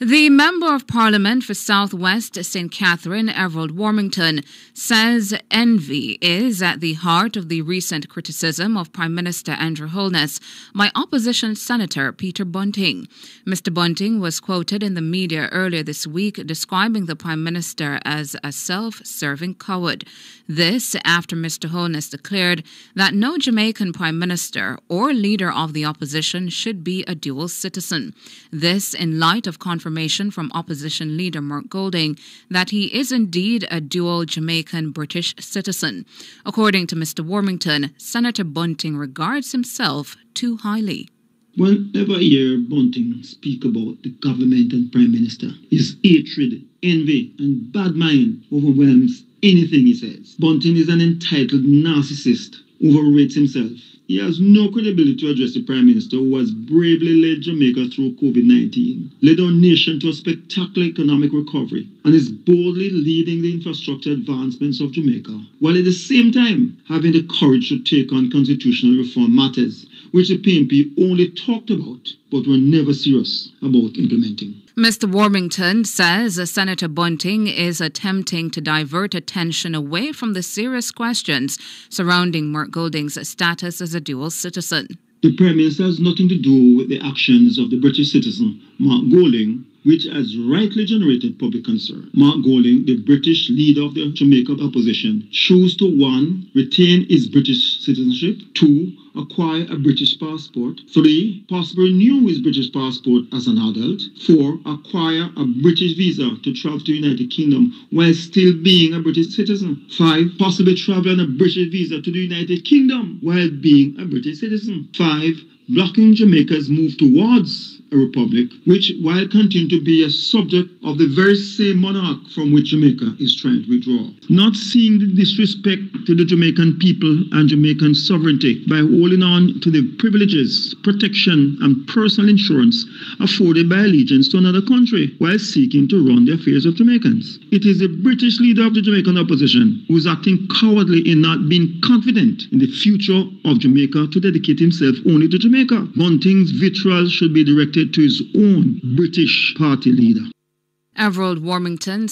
The Member of Parliament for Southwest St. Catherine, Everald Warmington, says envy is at the heart of the recent criticism of Prime Minister Andrew Holness by opposition Senator Peter Bunting. Mr. Bunting was quoted in the media earlier this week describing the Prime Minister as a self serving coward. This after Mr. Holness declared that no Jamaican Prime Minister or leader of the opposition should be a dual citizen. This in light of confirmation confirmation from opposition leader Mark Golding that he is indeed a dual Jamaican British citizen. According to Mr. Warmington, Senator Bunting regards himself too highly. Whenever I hear Bunting speak about the government and Prime Minister, his hatred, envy, and bad mind overwhelms anything he says. Bunting is an entitled narcissist, who overrates himself, he has no credibility to address the Prime Minister who has bravely led Jamaica through COVID 19, led our nation to a spectacular economic recovery, and is boldly leading the infrastructure advancements of Jamaica, while at the same time having the courage to take on constitutional reform matters, which the PNP only talked about but were never serious about implementing. Mr. Warmington says Senator Bunting is attempting to divert attention away from the serious questions surrounding Mark Golding's status as a dual citizen. The Prime Minister has nothing to do with the actions of the British citizen, Mark Golding, which has rightly generated public concern. Mark Golding, the British leader of the Jamaica opposition, chose to one, retain his British citizenship, two, acquire a British passport, three, possibly renew his British passport as an adult, four, acquire a British visa to travel to the United Kingdom while still being a British citizen, five, possibly travel on a British visa to the United Kingdom while being a British citizen, five, blocking Jamaica's move towards republic, which, while continuing to be a subject of the very same monarch from which Jamaica is trying to withdraw. Not seeing the disrespect to the Jamaican people and Jamaican sovereignty by holding on to the privileges, protection, and personal insurance afforded by allegiance to another country while seeking to run the affairs of Jamaicans. It is the British leader of the Jamaican opposition who is acting cowardly in not being confident in the future of Jamaica to dedicate himself only to Jamaica. Bunting's vitriol should be directed to his own British party leader. Everald Warmington